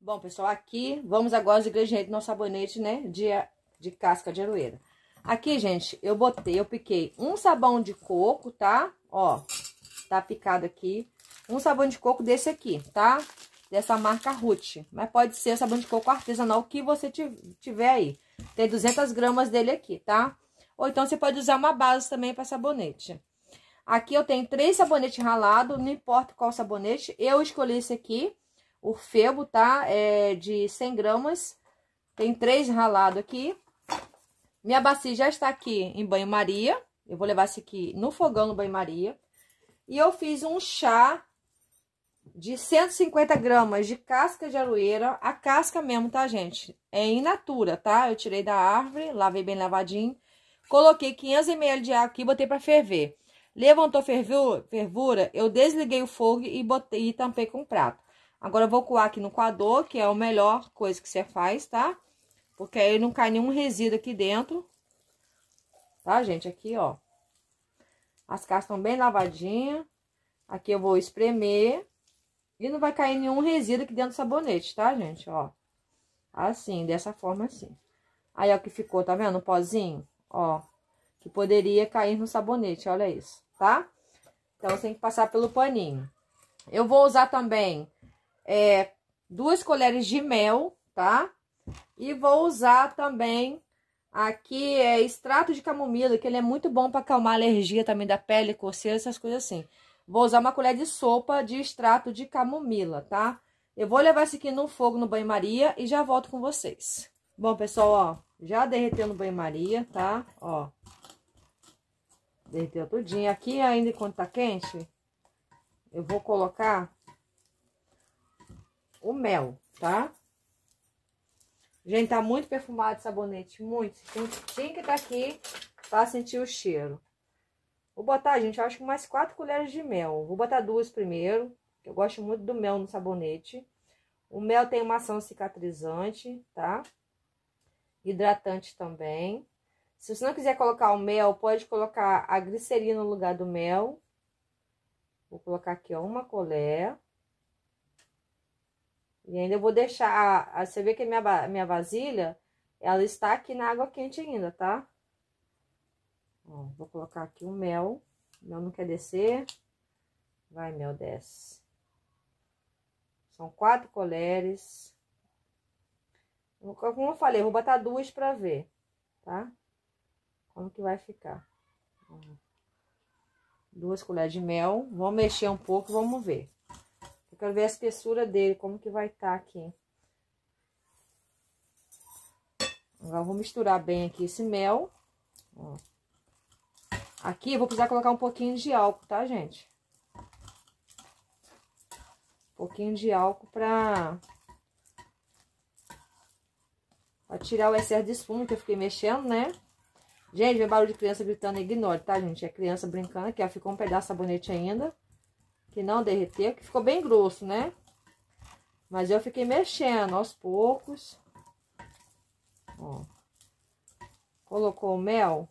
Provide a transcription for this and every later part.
Bom, pessoal, aqui vamos agora aos ingredientes do nosso sabonete, né, de, de casca de aroeira. Aqui, gente, eu botei, eu piquei um sabão de coco, tá? Ó, tá picado aqui. Um sabão de coco desse aqui, tá? Dessa marca Ruth. Mas pode ser sabão de coco artesanal que você tiver aí. Tem 200 gramas dele aqui, tá? Ou então você pode usar uma base também para sabonete. Aqui eu tenho três sabonetes ralados, não importa qual sabonete. Eu escolhi esse aqui, o Febo, tá? É de 100 gramas. Tem três ralados aqui. Minha bacia já está aqui em banho-maria. Eu vou levar esse aqui no fogão no banho-maria. E eu fiz um chá de 150 gramas de casca de aroeira. A casca mesmo, tá, gente? É in natura, tá? Eu tirei da árvore, lavei bem lavadinho. Coloquei 500 ml de água aqui e botei para ferver. Levantou fervura, eu desliguei o fogo e botei e tampei com prato. Agora eu vou coar aqui no coador, que é a melhor coisa que você faz, tá? Porque aí não cai nenhum resíduo aqui dentro. Tá, gente? Aqui, ó. As cascas estão bem lavadinhas. Aqui eu vou espremer. E não vai cair nenhum resíduo aqui dentro do sabonete, tá, gente? Ó. Assim, dessa forma assim. Aí, ó, que ficou, tá vendo? O pozinho, ó. Que poderia cair no sabonete, olha isso, tá? Então, você tem que passar pelo paninho. Eu vou usar também é, duas colheres de mel, tá? E vou usar também aqui é extrato de camomila, que ele é muito bom para acalmar alergia também da pele, coceira, essas coisas assim. Vou usar uma colher de sopa de extrato de camomila, tá? Eu vou levar esse aqui no fogo no banho-maria e já volto com vocês. Bom, pessoal, ó, já derreteu no banho-maria, tá? Ó, derreteu tudinho. Aqui ainda enquanto tá quente, eu vou colocar o mel, tá? Gente, tá muito perfumado sabonete, muito. Tinha que tá aqui pra sentir o cheiro. Vou botar, gente, eu acho que mais quatro colheres de mel. Vou botar duas primeiro, que eu gosto muito do mel no sabonete. O mel tem uma ação cicatrizante, tá? Hidratante também. Se você não quiser colocar o mel, pode colocar a glicerina no lugar do mel. Vou colocar aqui, ó, uma colher. E ainda vou deixar, a, você vê que minha, minha vasilha, ela está aqui na água quente ainda, tá? Ó, vou colocar aqui o mel. O mel não quer descer. Vai, mel, desce. São quatro colheres. Como eu falei, vou botar duas pra ver, tá? Como que vai ficar. Duas colheres de mel. Vamos mexer um pouco, vamos ver. Eu quero ver a espessura dele, como que vai estar tá aqui. Agora, eu vou misturar bem aqui esse mel. Ó. Aqui, eu vou precisar colocar um pouquinho de álcool, tá, gente? Um pouquinho de álcool pra... Pra tirar o excesso de espuma que eu fiquei mexendo, né? Gente, vem barulho de criança gritando, ignore, tá, gente? É criança brincando aqui, ó. Ficou um pedaço de sabonete ainda que não derreteu, que ficou bem grosso, né? Mas eu fiquei mexendo aos poucos. Ó. Colocou o mel.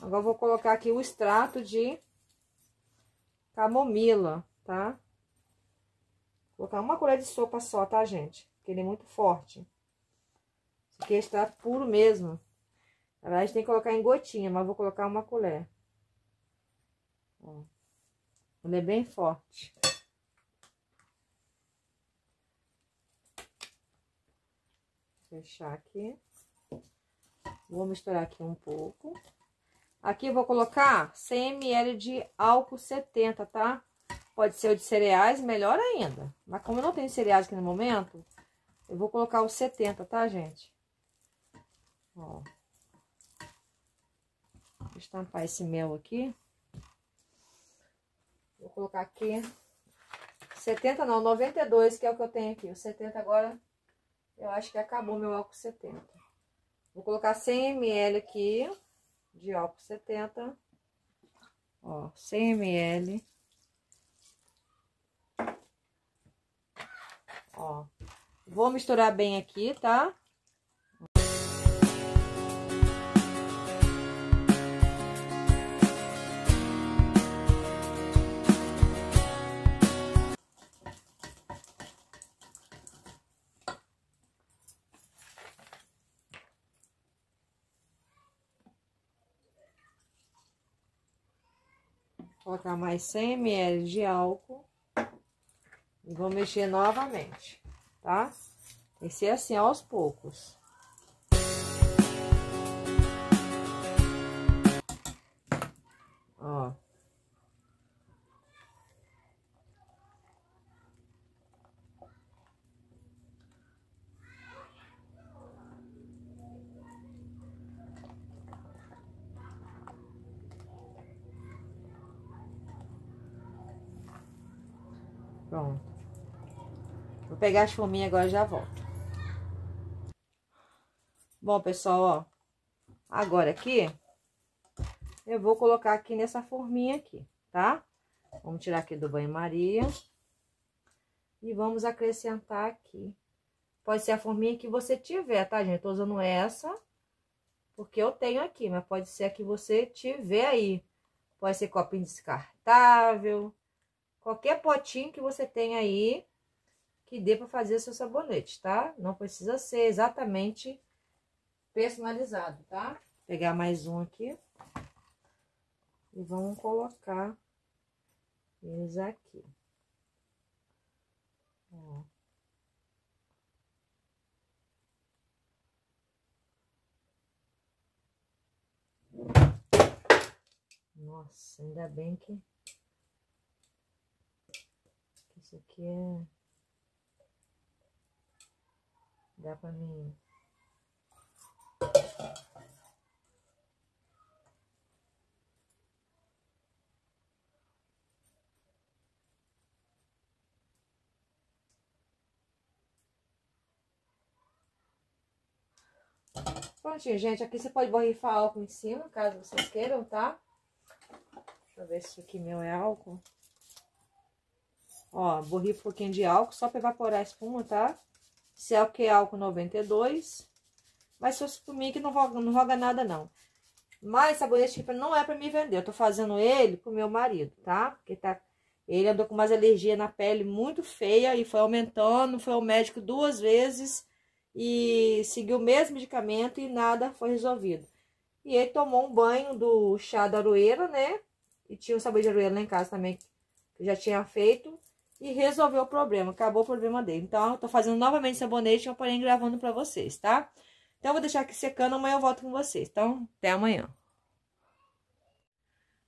Agora, vou colocar aqui o extrato de camomila, tá? Vou colocar uma colher de sopa só, tá, gente? Porque ele é muito forte. Isso aqui é extrato puro mesmo. Na verdade, tem que colocar em gotinha, mas vou colocar uma colher. Ó. Ele é bem forte. Fechar aqui. Vou misturar aqui um pouco. Aqui eu vou colocar 100 ml de álcool 70, tá? Pode ser o de cereais, melhor ainda. Mas como eu não tenho cereais aqui no momento, eu vou colocar o 70, tá, gente? Ó. Vou estampar esse mel aqui. Vou colocar aqui 70 não, 92, que é o que eu tenho aqui. O 70 agora, eu acho que acabou meu álcool 70. Vou colocar 100 ml aqui de óculos 70, ó, 100 ml. Ó, vou misturar bem aqui, tá? Colocar mais 100 ml de álcool. E vou mexer novamente, tá? Tem assim, aos poucos. Pronto. Vou pegar as forminhas agora e já volto. Bom, pessoal, ó. Agora aqui, eu vou colocar aqui nessa forminha aqui, tá? Vamos tirar aqui do banho-maria. E vamos acrescentar aqui. Pode ser a forminha que você tiver, tá, gente? Eu tô usando essa, porque eu tenho aqui, mas pode ser a que você tiver aí. Pode ser copinho descartável, qualquer potinho que você tem aí que dê para fazer seu sabonete, tá? Não precisa ser exatamente personalizado, tá? Vou pegar mais um aqui. E vamos colocar eles aqui. Ó. Nossa, ainda bem que isso aqui é... Dá pra mim... Prontinho, gente. Aqui você pode borrifar álcool em cima, caso vocês queiram, tá? Deixa eu ver se isso aqui meu é álcool. Ó, borrifo um pouquinho de álcool só para evaporar a espuma, tá? Se é o que é álcool 92. Mas se fosse por mim que não roga, não roga nada, não. Mas sabonete tipo não é para me vender. Eu tô fazendo ele pro meu marido, tá? Porque tá... Ele andou com umas alergias na pele muito feia e foi aumentando. Foi ao médico duas vezes e seguiu o mesmo medicamento e nada foi resolvido. E ele tomou um banho do chá da aroeira, né? E tinha um sabor de aroeira lá em casa também, que eu já tinha feito e resolveu o problema, acabou o problema dele. Então, eu tô fazendo novamente sabonete, porém gravando pra vocês, tá? Então, eu vou deixar aqui secando, amanhã eu volto com vocês. Então, até amanhã.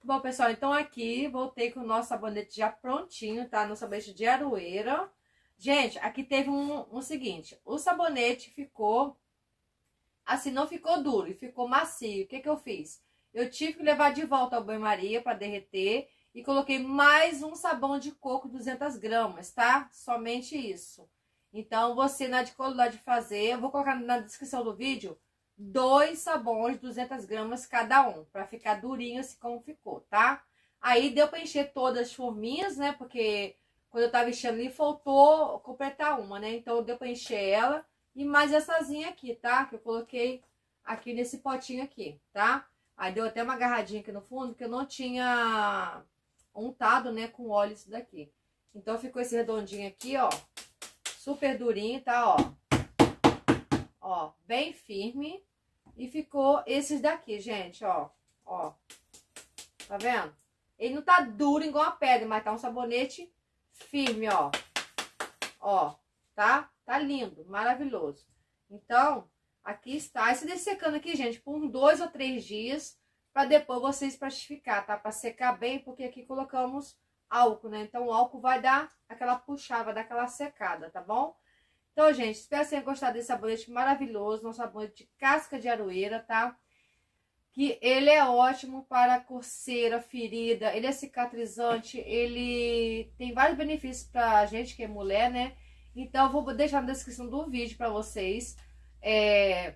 Bom, pessoal, então aqui voltei com o nosso sabonete já prontinho, tá? No sabonete de aroeira. Gente, aqui teve um, um seguinte, o sabonete ficou, assim, não ficou duro, ficou macio. O que que eu fiz? Eu tive que levar de volta ao banho-maria para derreter e coloquei mais um sabão de coco 200 gramas, tá? Somente isso. Então, você na dificuldade de fazer, eu vou colocar na descrição do vídeo dois sabões 200 gramas cada um, para ficar durinho assim como ficou, tá? Aí deu para encher todas as forminhas, né? Porque quando eu tava enchendo ali, faltou completar uma, né? Então deu para encher ela e maisessazinha aqui, tá? Que eu coloquei aqui nesse potinho aqui, tá? Aí deu até uma agarradinha aqui no fundo, que eu não tinha untado, né, com óleo isso daqui. Então, ficou esse redondinho aqui, ó, super durinho, tá, ó. Ó, bem firme. E ficou esses daqui, gente, ó, ó. Tá vendo? Ele não tá duro igual a pedra, mas tá um sabonete firme, ó. Ó, tá? Tá lindo, maravilhoso. Então, aqui está. Esse dessecando aqui, gente, por dois ou três dias para depois vocês plastificar, tá? Para secar bem, porque aqui colocamos álcool, né? Então, o álcool vai dar aquela puxada, vai dar aquela secada, tá bom? Então, gente, espero que tenham gostado desse sabonete maravilhoso, nosso sabonete de casca de aroeira, tá? Que ele é ótimo para coceira, ferida, ele é cicatrizante, ele tem vários benefícios pra gente que é mulher, né? Então, eu vou deixar na descrição do vídeo para vocês, é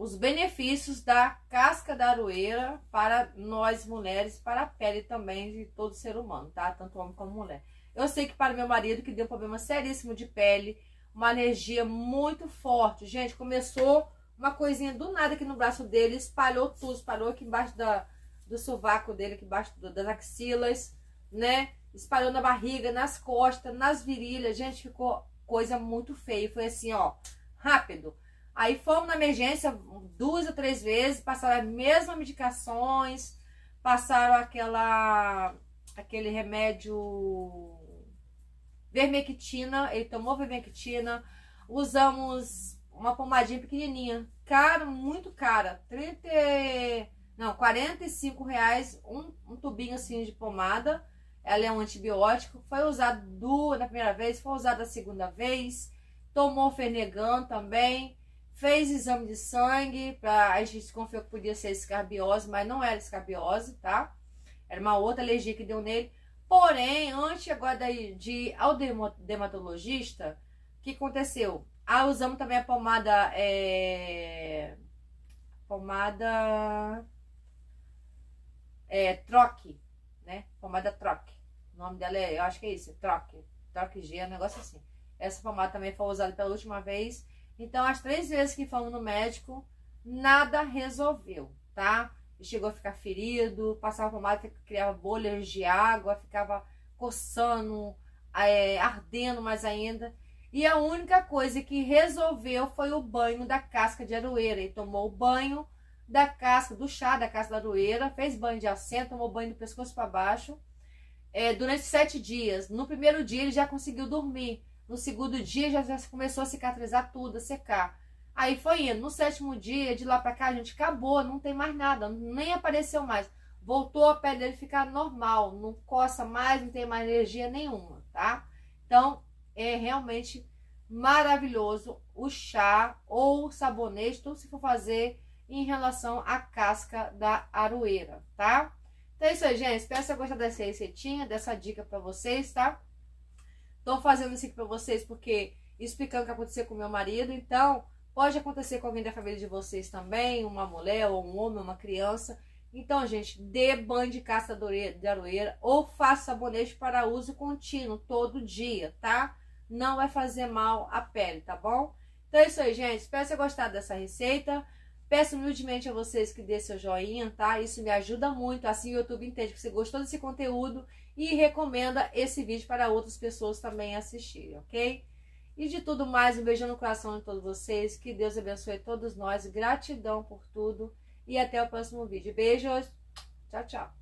os benefícios da casca da aroeira para nós mulheres, para a pele também de todo ser humano, tá? Tanto homem como mulher. Eu sei que para meu marido, que deu um problema seríssimo de pele, uma alergia muito forte. Gente, começou uma coisinha do nada aqui no braço dele, espalhou tudo, espalhou aqui embaixo da, do sovaco dele, aqui embaixo das axilas, né? Espalhou na barriga, nas costas, nas virilhas. Gente, ficou coisa muito feia. Foi assim, ó, rápido. Aí fomos na emergência duas ou três vezes, passaram as mesmas medicações, passaram aquela aquele remédio vermectina, ele tomou vermectina, usamos uma pomadinha pequenininha, cara, muito cara, 30, não, 45 reais, um, um tubinho assim de pomada, ela é um antibiótico, foi usado do, na primeira vez, foi usado a segunda vez, tomou Fenegan também, fez exame de sangue, pra, a gente desconfiou que podia ser escarbiose, mas não era escarbiose, tá? Era uma outra alergia que deu nele. Porém, antes agora de ir ao dermatologista, o que aconteceu? Ah, usamos também a pomada. É, pomada. É, troque, né? Pomada troque. O nome dela é, eu acho que é isso, troque. Troque G, é um negócio assim. Essa pomada também foi usada pela última vez. Então, as três vezes que fomos no médico, nada resolveu, tá? chegou a ficar ferido, passava pomada, criava bolhas de água, ficava coçando, é, ardendo mais ainda. E a única coisa que resolveu foi o banho da casca de aroeira. Ele tomou o banho da casca, do chá da casca da aroeira, fez banho de assento, tomou banho do pescoço para baixo. É, durante sete dias. No primeiro dia ele já conseguiu dormir. No segundo dia já, já começou a cicatrizar tudo, a secar. Aí foi indo. No sétimo dia, de lá pra cá, a gente acabou, não tem mais nada, nem apareceu mais. Voltou a pele dele ficar normal, não coça mais, não tem mais energia nenhuma, tá? Então, é realmente maravilhoso o chá ou o sabonete, tudo se for fazer em relação à casca da aroeira, tá? Então é isso aí, gente. Espero que você gostar dessa receitinha, dessa dica pra vocês, tá? Tô fazendo isso aqui pra vocês porque explicando o que aconteceu com meu marido, então Pode acontecer com alguém da família de vocês também, uma mulher ou um homem, uma criança. Então, gente, dê banho de caça de aroeira ou faça sabonete para uso contínuo, todo dia, tá? Não vai fazer mal à pele, tá bom? Então é isso aí, gente. Espero que você gostado dessa receita. Peço humildemente a vocês que dê seu joinha, tá? Isso me ajuda muito, assim o YouTube entende que você gostou desse conteúdo e recomenda esse vídeo para outras pessoas também assistirem, ok? E de tudo mais, um beijo no coração de todos vocês. Que Deus abençoe todos nós. Gratidão por tudo. E até o próximo vídeo. Beijos. Tchau, tchau.